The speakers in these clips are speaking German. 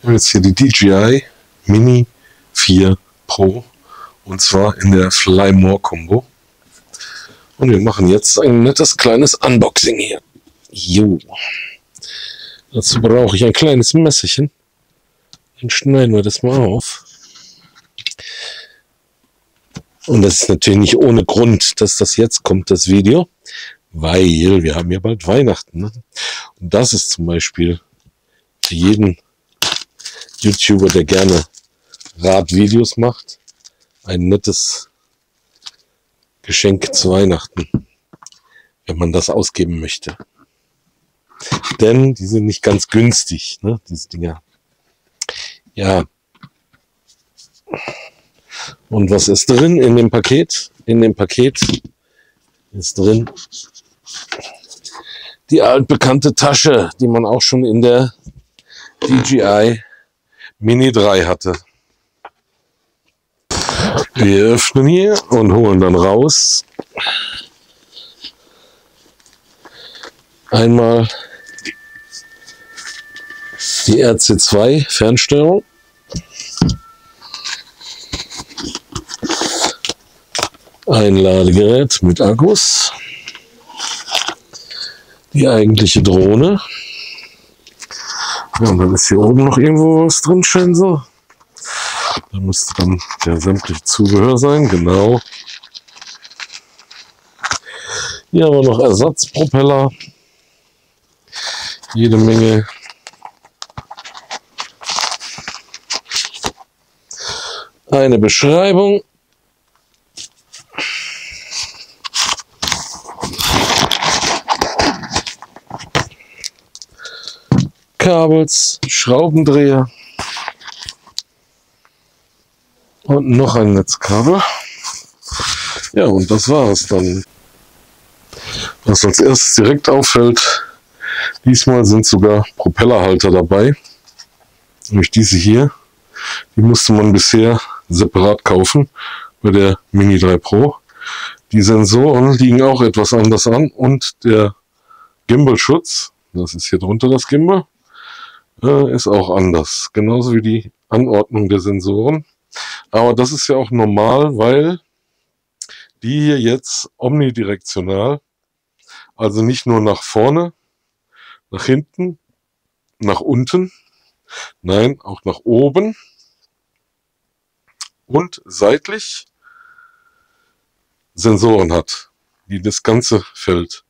Wir haben jetzt hier die DJI Mini 4 Pro und zwar in der Fly More Combo. Und wir machen jetzt ein nettes kleines Unboxing hier. Jo. Dazu brauche ich ein kleines Messerchen. Dann schneiden wir das mal auf. Und das ist natürlich nicht ohne Grund, dass das jetzt kommt, das Video. Weil wir haben ja bald Weihnachten. Ne? Und das ist zum Beispiel für jeden YouTuber, der gerne Radvideos macht, ein nettes Geschenk zu Weihnachten, wenn man das ausgeben möchte. Denn die sind nicht ganz günstig, ne, diese Dinger. Ja. Und was ist drin in dem Paket? In dem Paket ist drin die altbekannte Tasche, die man auch schon in der DJI Mini 3 hatte. Wir öffnen hier und holen dann raus einmal die RC2 Fernsteuerung. Ein Ladegerät mit Akkus. Die eigentliche Drohne. Ja, und dann ist hier oben noch irgendwo was drin, scheint so. Da müsste dann der sämtliche Zubehör sein, genau. Hier haben wir noch Ersatzpropeller. Jede Menge. Eine Beschreibung. Kabels, Schraubendreher. Und noch ein Netzkabel. Ja, und das war es dann. Was als erstes direkt auffällt, diesmal sind sogar Propellerhalter dabei. Nämlich diese hier. Die musste man bisher separat kaufen bei der Mini 3 Pro. Die Sensoren liegen auch etwas anders an und der Gimbal-Schutz, das ist hier drunter das Gimbal, äh, ist auch anders. Genauso wie die Anordnung der Sensoren. Aber das ist ja auch normal, weil die hier jetzt omnidirektional, also nicht nur nach vorne, nach hinten, nach unten, nein, auch nach oben und seitlich Sensoren hat, die das ganze Feld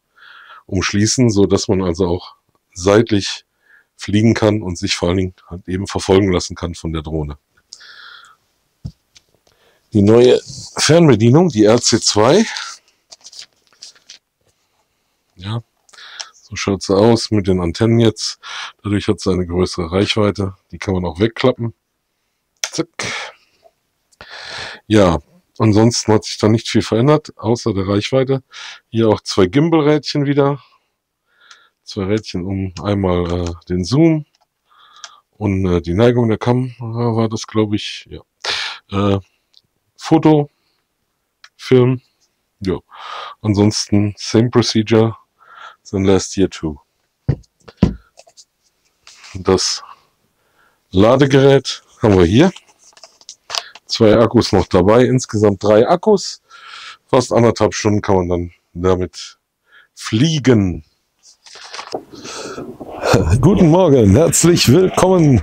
umschließen, so dass man also auch seitlich fliegen kann und sich vor allen Dingen halt eben verfolgen lassen kann von der Drohne. Die neue Fernbedienung, die RC2. Ja, so schaut sie aus mit den Antennen jetzt. Dadurch hat sie eine größere Reichweite. Die kann man auch wegklappen. Zack. Ja, ansonsten hat sich da nicht viel verändert, außer der Reichweite. Hier auch zwei Gimbal-Rädchen wieder. Zwei Rädchen um einmal äh, den Zoom und äh, die Neigung der Kamera war das, glaube ich. Ja. Äh, Foto, Film, ja. Ansonsten same procedure than last year too. Das Ladegerät haben wir hier. Zwei Akkus noch dabei, insgesamt drei Akkus. Fast anderthalb Stunden kann man dann damit fliegen. Guten Morgen, herzlich willkommen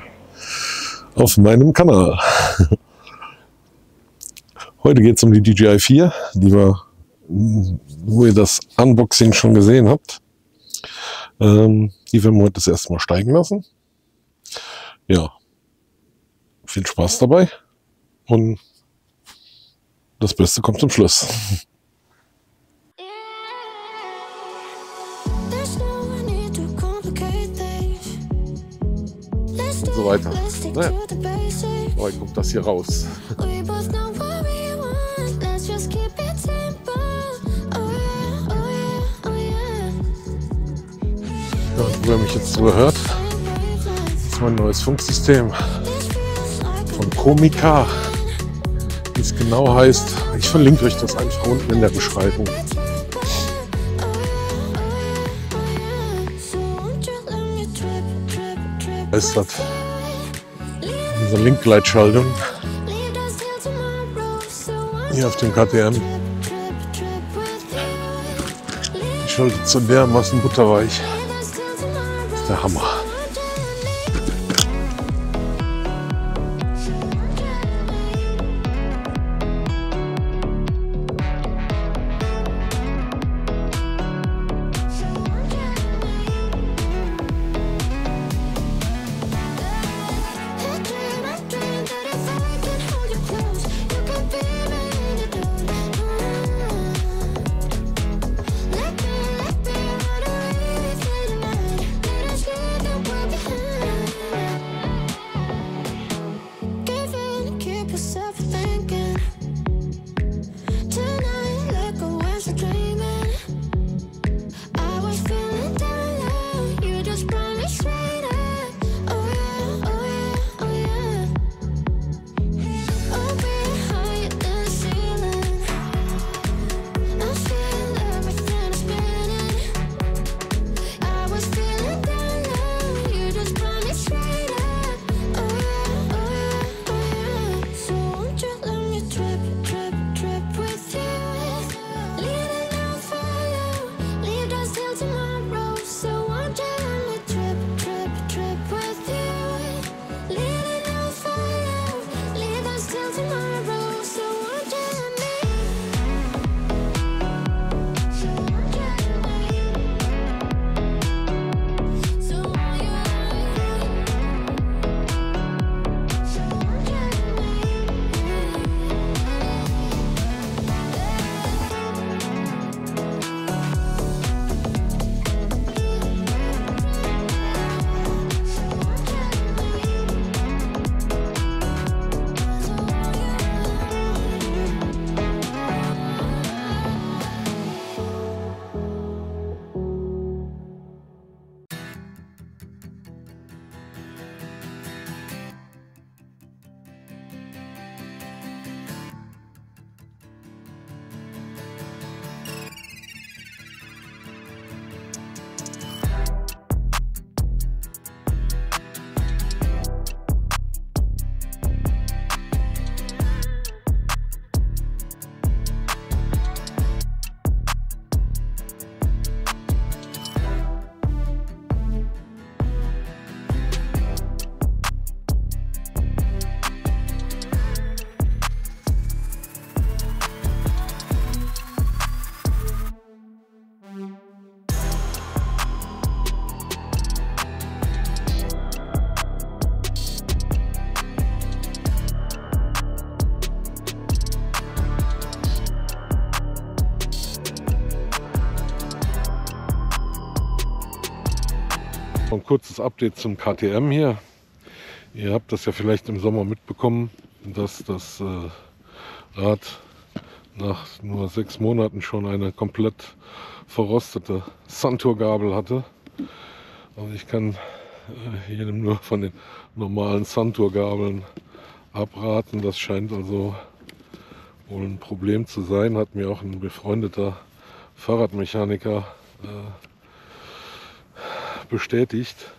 auf meinem Kanal. Heute geht es um die DJI 4, die wir, wo ihr das Unboxing schon gesehen habt. Ähm, die werden wir heute das erste Mal steigen lassen. Ja, viel Spaß dabei und das Beste kommt zum Schluss. So weiter. Naja. Heute kommt das hier raus. Ja, und wo ihr mich jetzt zuhört, das ist mein neues Funksystem von Komika. Wie es genau heißt, ich verlinke euch das einfach unten in der Beschreibung. Ist das Unsere Linkgleitschaltung hier auf dem KTM. Die schaltet so dermaßen butterweich. Das ist der Hammer. Kurzes Update zum KTM hier. Ihr habt das ja vielleicht im Sommer mitbekommen, dass das äh, Rad nach nur sechs Monaten schon eine komplett verrostete Santur-Gabel hatte. Also ich kann äh, jedem nur von den normalen Santur-Gabeln abraten. Das scheint also wohl ein Problem zu sein, hat mir auch ein befreundeter Fahrradmechaniker äh, bestätigt,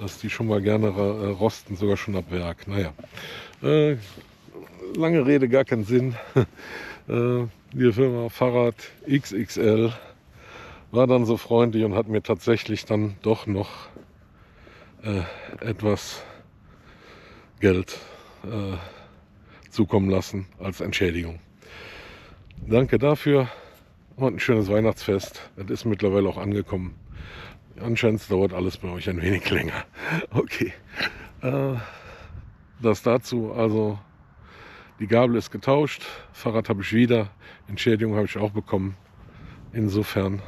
dass die schon mal gerne äh, rosten, sogar schon ab Werk. Naja, äh, lange Rede, gar keinen Sinn. äh, die Firma Fahrrad XXL war dann so freundlich und hat mir tatsächlich dann doch noch äh, etwas Geld äh, zukommen lassen als Entschädigung. Danke dafür und ein schönes Weihnachtsfest. Es ist mittlerweile auch angekommen. Anscheinend dauert alles bei euch ein wenig länger. Okay. Äh, das dazu. Also die Gabel ist getauscht. Fahrrad habe ich wieder. Entschädigung habe ich auch bekommen. Insofern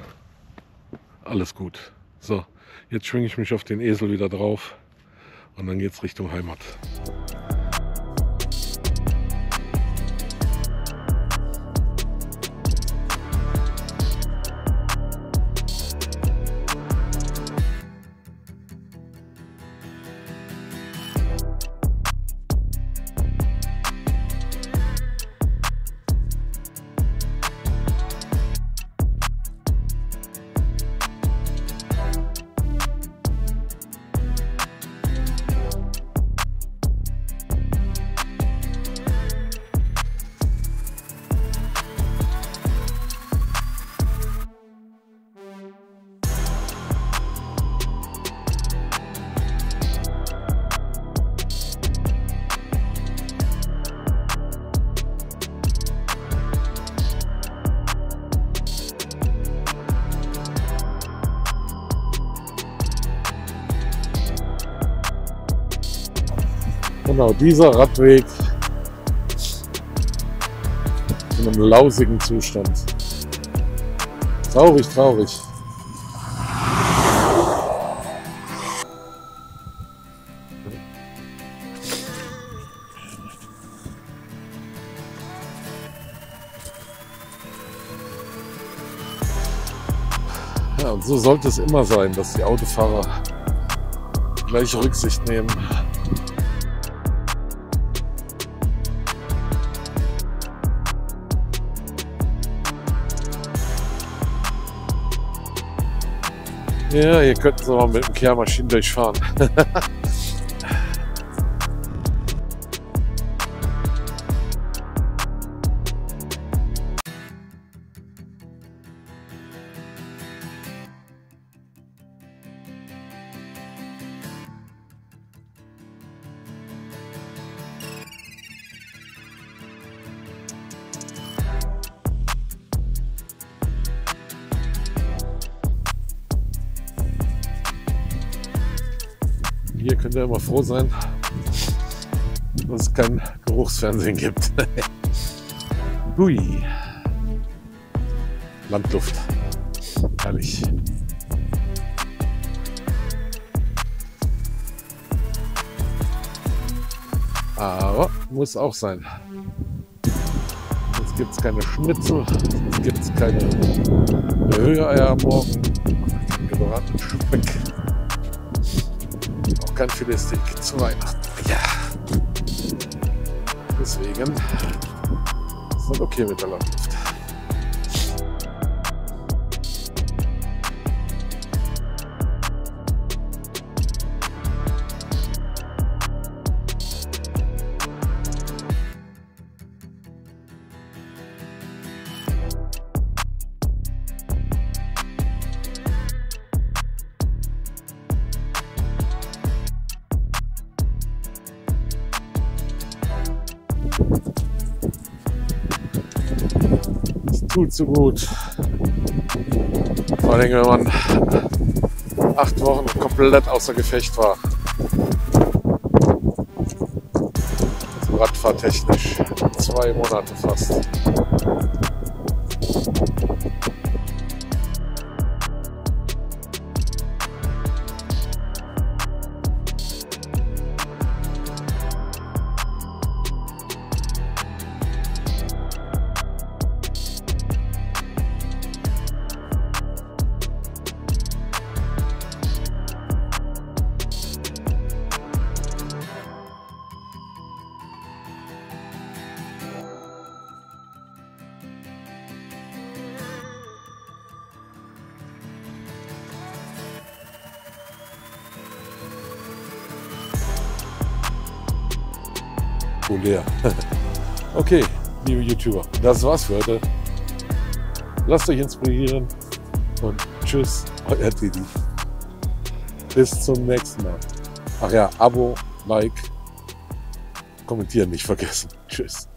alles gut. So, jetzt schwinge ich mich auf den Esel wieder drauf und dann geht es Richtung Heimat. Genau, dieser Radweg in einem lausigen Zustand. Traurig, traurig. Ja, und so sollte es immer sein, dass die Autofahrer gleiche Rücksicht nehmen. Ja, hier könnten sie mal mit dem Kehrmaschinen durchfahren. könnt ihr immer froh sein, dass es kein Geruchsfernsehen gibt. Hui. Landluft. Herrlich. Aber muss auch sein. Jetzt gibt es keine Schnitzel, jetzt gibt es keine Rühreier am Morgen, kein gebratenen Speck kein Filetsteak zu Weihnachten. Ja. Deswegen ist das okay mit Landluft. tut so gut. Vor allem, wenn man acht Wochen komplett außer Gefecht war. Also Radfahrtechnisch. Zwei Monate fast. Leer. okay, liebe YouTuber, das war's für heute. Lasst euch inspirieren und tschüss, euer Didi. Bis zum nächsten Mal. Ach ja, Abo, Like, kommentieren nicht vergessen. Tschüss.